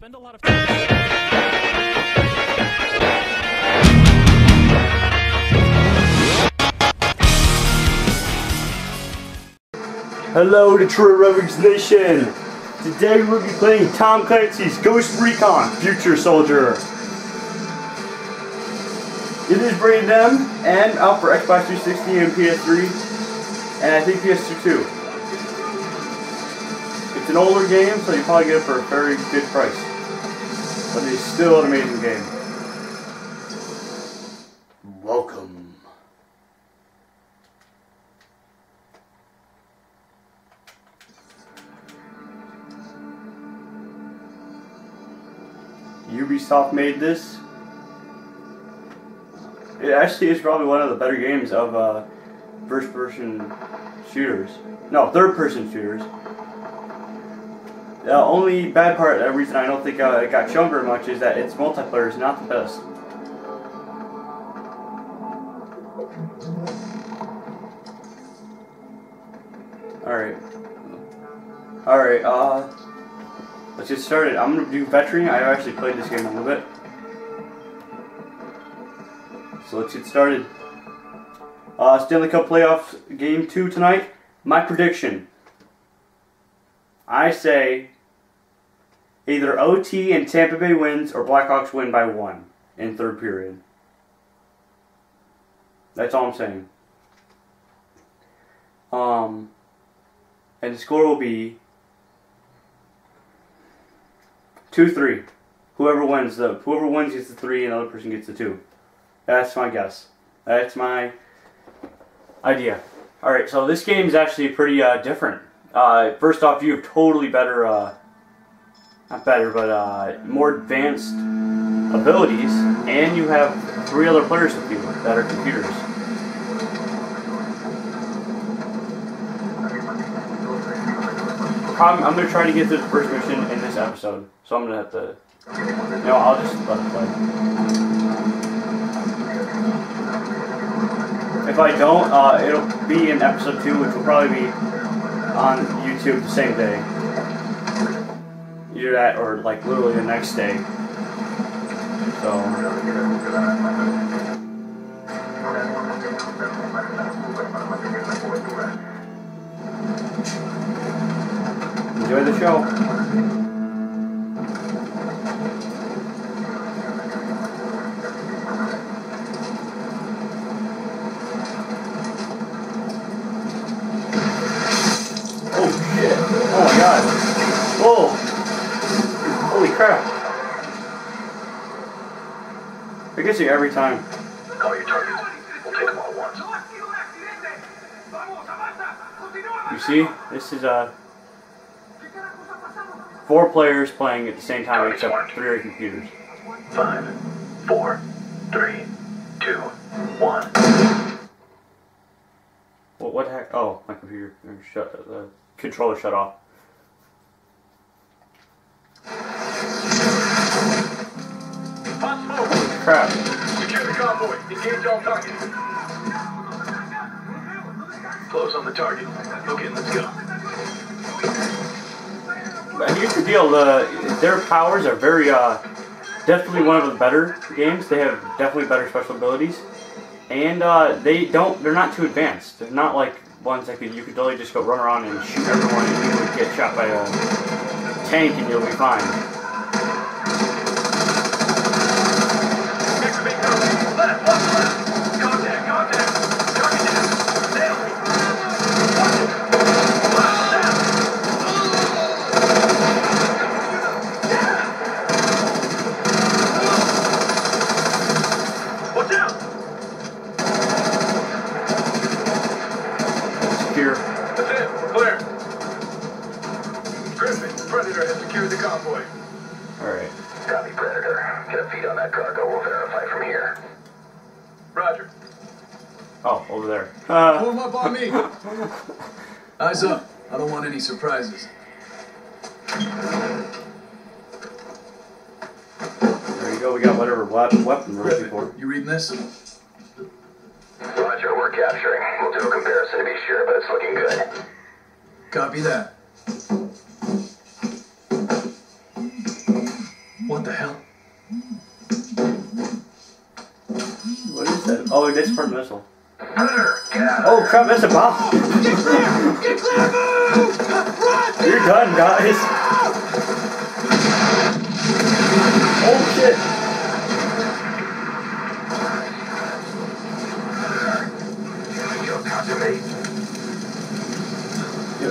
spend a lot of. Hello, Detroit Rovers Nation! Today we'll be playing Tom Clancy's Ghost Recon Future Soldier. It is rated M and out for Xbox 360 and PS3, and I think PS2 too. It's an older game, so you probably get it for a very good price. But it is still an amazing game. Welcome. Ubisoft made this. It actually is probably one of the better games of uh, first person shooters. No, third person shooters. The only bad part, the reason I don't think uh, it got shown very much, is that its multiplayer is not the best. Alright. Alright, uh. Let's get started. I'm gonna do veteran. I actually played this game a little bit. So let's get started. Uh, Stanley Cup playoffs game two tonight. My prediction. I say either OT and Tampa Bay wins or Blackhawks win by one in third period. That's all I'm saying. Um, and the score will be Two three. Whoever wins the whoever wins gets the three, and the other person gets the two. That's my guess. That's my idea. All right, so this game is actually pretty uh, different. Uh, first off, you have totally better, uh, not better, but uh, more advanced abilities, and you have three other players with you that are computers. I'm gonna try to get through the first mission in this episode, so I'm gonna have to. No, I'll just let it play. If I don't, uh, it'll be in episode two, which will probably be on YouTube the same day. Either that or like literally the next day. So. Enjoy the show. Every time. Call your targets. We'll take them all at once. You see? This is uh four players playing at the same time except three are computers. Five, four, three, two, one. Well, what the heck? Oh, my computer uh, shut. The controller shut off. Smoke. Crap. Close on the target. Okay, let's go. And here's the deal: the their powers are very uh, definitely one of the better games. They have definitely better special abilities, and uh, they don't. They're not too advanced. They're not like ones that could you could totally just go run around and shoot everyone, and you would get shot by a tank, and you'll be fine. Eyes up. I don't want any surprises. there you go. We got whatever we- weapon we're looking for. You reading this? Roger, we're capturing. We'll do a comparison to be sure, but it's looking good. Copy that. What the hell? What is that? Oh, that's part missile. Oh crap, that's a bomb! Get clear! Get clear! Move! Run! You're done, guys! Oh shit!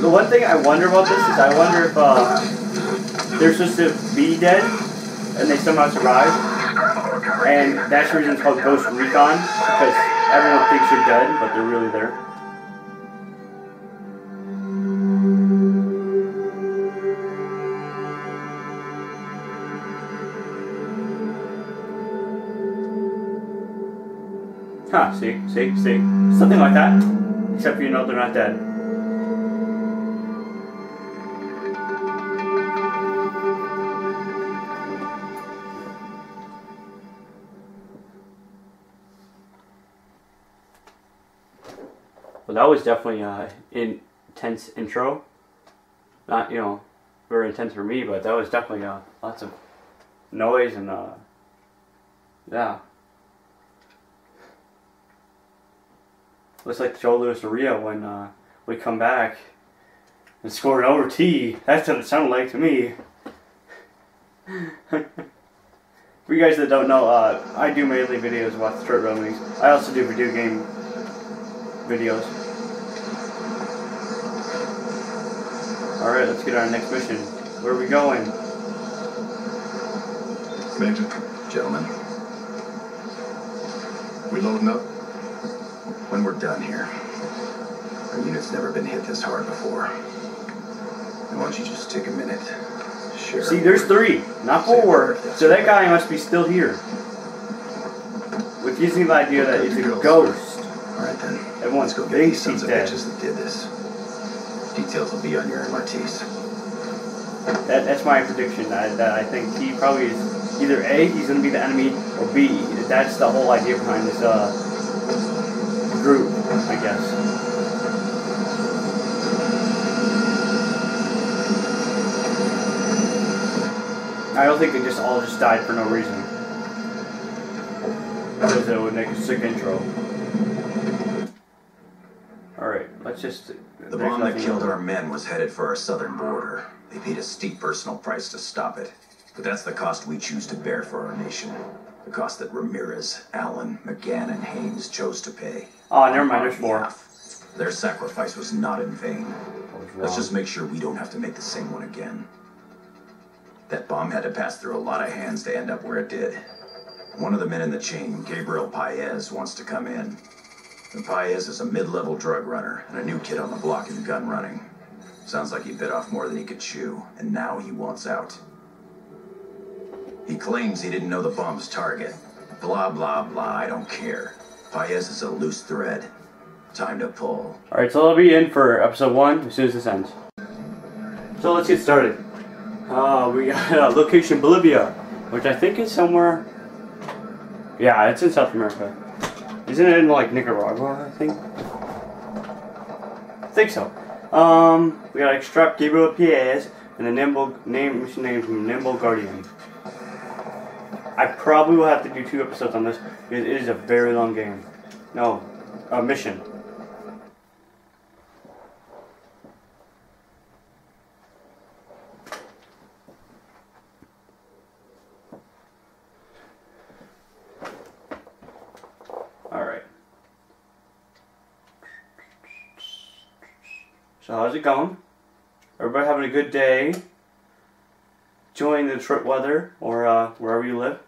The one thing I wonder about this is I wonder if uh, they're supposed to be dead and they somehow survive. And that's the reason it's called Ghost Recon, because everyone thinks you're dead, but they're really there. Huh, see, see, see. Something like that. Except for you know they're not dead. Well, that was definitely a intense intro. Not, you know, very intense for me, but that was definitely uh, lots of noise and, uh, yeah. Looks like Joe Louis Arena when uh, we come back and score an over T. That's what it sounded like to me. For you guys that don't know, uh, I do mainly videos about straight rumblings. I also do video game videos. Alright, let's get our next mission. Where are we going? Major, gentlemen. We loading up? When we're done here, our unit's never been hit this hard before. And why don't you just take a minute, share. See, there's three, not four. So that guy must be still here. With using the idea that it's a ghost. All right then. Everyone's Let's go get these sons of bitches that did this. Details will be on your MRTs. That, that's my prediction. That, that I think he probably is either A, he's going to be the enemy, or B, that's the whole idea behind this uh, group, I guess. I don't think they just all just died for no reason. Because it would make a sick intro. Just. The bomb that killed our men was headed for our southern border. They paid a steep personal price to stop it. But that's the cost we choose to bear for our nation. The cost that Ramirez, Allen, McGann, and Haynes chose to pay. Oh, never mind, there's behalf. Their sacrifice was not in vain. Let's just make sure we don't have to make the same one again. That bomb had to pass through a lot of hands to end up where it did. One of the men in the chain, Gabriel Paez, wants to come in. And Paez is a mid-level drug runner and a new kid on the block in gun running. Sounds like he bit off more than he could chew, and now he wants out. He claims he didn't know the bomb's target. Blah, blah, blah, I don't care. Paez is a loose thread. Time to pull. Alright, so I'll be in for episode one as soon as this ends. So let's get started. Uh, we got uh, location Bolivia, which I think is somewhere. Yeah, it's in South America. Isn't it in like Nicaragua? I think. I think so. Um, we gotta extract Gabriel Paez and a nimble name mission name from Nimble Guardian. I probably will have to do two episodes on this because it is a very long game. No, a mission. All right. So how's it going? Everybody having a good day? Enjoying the trip weather or uh, wherever you live?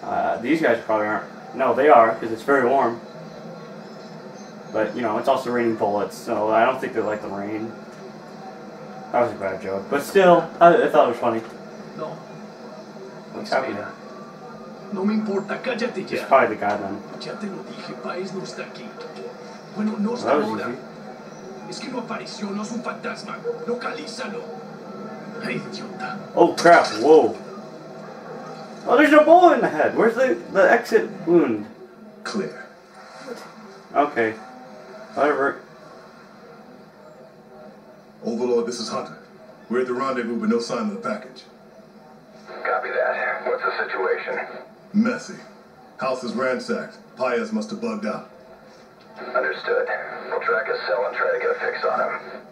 Uh, these guys probably aren't. No, they are because it's very warm. But you know, it's also raining bullets, so I don't think they like the rain. That was a bad joke, but still, I, I thought it was funny. No, What's happening? No me importa, cállate It's ya. probably the guy then. Ya te lo dije, Paez no está aquí. Bueno, no está That was ahora. easy. Es que no apareció, no es un fantasma. Localízalo. Ay, idiota. Oh crap! Whoa! Oh, there's no bullet in the head. Where's the the exit wound? Clear. Okay, whatever. Overlord, this is Hunter. We're at the rendezvous, but no sign of the package. Copy that. What's the situation? Messy. House is ransacked. Paez must have bugged out. Understood. We'll track his cell and try to get a fix on him.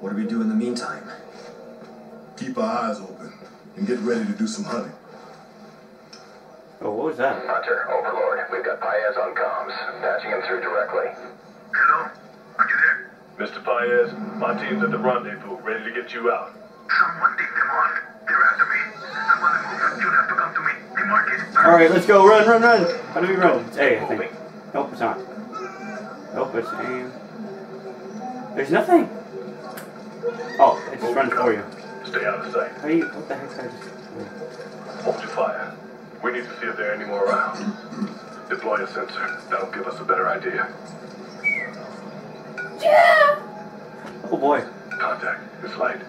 What do we do in the meantime? Keep our eyes open and get ready to do some hunting. Oh, what was that? Hunter, Overlord, we've got Paez on comms. Patching him through directly. Hello? Are you there? Mr. Paez, my team's at the rendezvous, ready to get you out. Someone take them on. They're after me. I'm on the move. You'll have to come to me. They mark it. Alright, let's go. Run, run, run. How do we run? It's A, I think. Nope, it's not. Nope, it's aim. There's nothing. Oh, it just runs for you. Stay out of sight. How do you, what the heck did I just... Hold your fire. We need to see if there are any more around. Deploy a sensor. That'll give us a better idea. Yeah! Oh boy. Contact. It's light.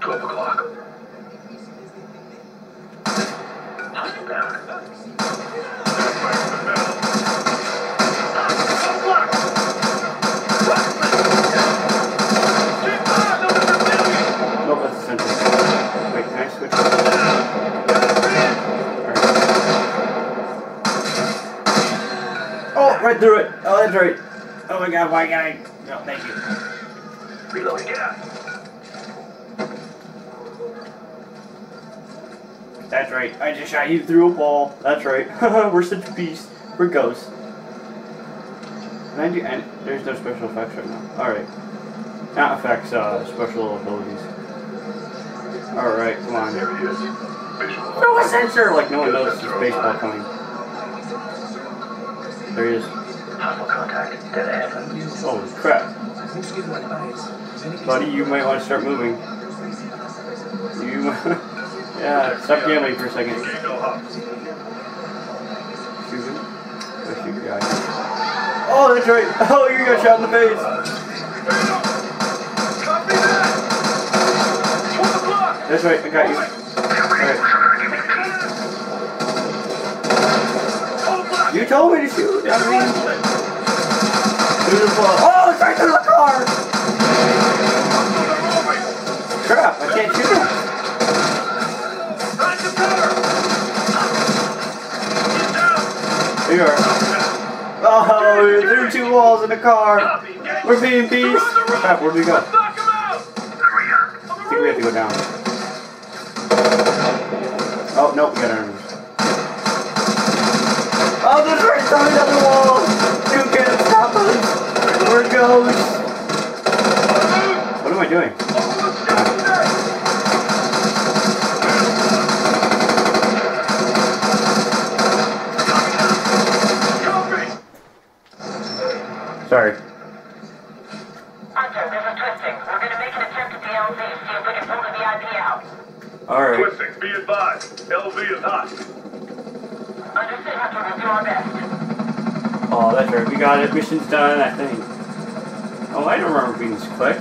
12 o'clock. Hostile down. Oh, right through it. Oh, that's right. Oh my god, why can't I? No, thank you. Reloading. Yeah. That's right. I just shot you through a wall. That's right. We're such beasts. We're ghosts. Can I do any? There's no special effects right now. Alright. Not effects, uh, special abilities. Alright, come on. There he is. Throw a sensor! Like no one knows this baseball coming. There he is. Hostile contact. Dead ahead. Holy crap. Buddy, you might want to start moving. You. yeah, stop gambling for a second. Him. Oh, shoot guy. Oh, that's right. Oh, you got shot in the face. Copy that! 12 o'clock! That's right. I got you. You told me to shoot. I mean, through the wall. Oh, it's right through the car. Crap! I can't shoot him. To cover! There you are. Oh, we're through two walls in the car. We're being beasts. Crap, where'd we go? Knock him out! I think we have to go down. Oh, nope, we got enemies. Oh, there's right coming down the wall! You can't stop us! We're ghosts! What am I doing? Sorry. Hunter, there's a twisting. We're gonna make an attempt at the LZ, see if we can pull the VIP out. Alright. Twisting. Be advised. LZ is hot. We'll. Oh, that's right. We got it. Mission's done, I think. Oh, I don't remember being this quick.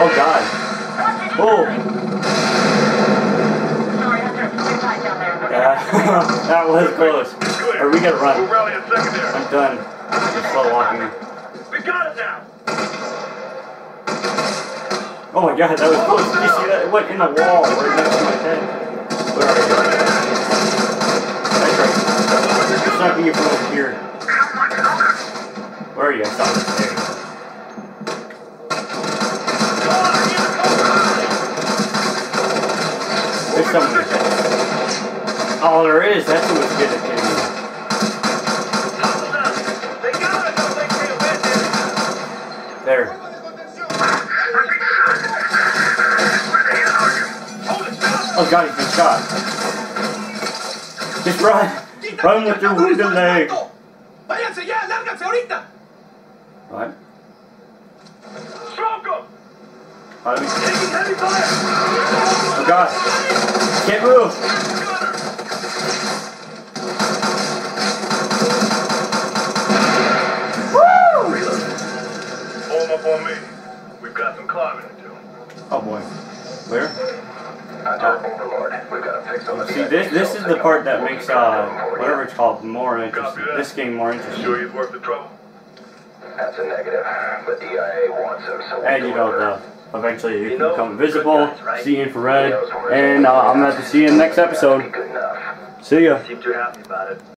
Oh, God. Oh. Yeah, that was close. Clear. Or we We'll run. rally a secondary. I'm done. Just slow walking. We got it now. Oh my god, that was close. Did you see that? It went in the wall right next to my head. Where are you? That's right. It's not you from over here. Where are you? I saw this. There you go. There's someone. Oh, there is. That's who was good at me. There. Oh god, he's been shot. Just run. Run with your wooden leg. ¡Váyanse ya! ¡Lárganse ahorita! What? Smoke 'em. How do we... Taking heavy fire. Oh god. Can't move. Form up on me. We've got some climbing to do. Oh boy. Where? See, this this is the part that makes uh whatever it's called more interesting. This game more interesting. Sure interesting. you've worth the trouble? That's a negative, but DIA wants him, so And you know the eventually you can become invisible, good guys, right? see infrared, and uh, I'm gonna have to see you in the next episode. Good enough. See ya.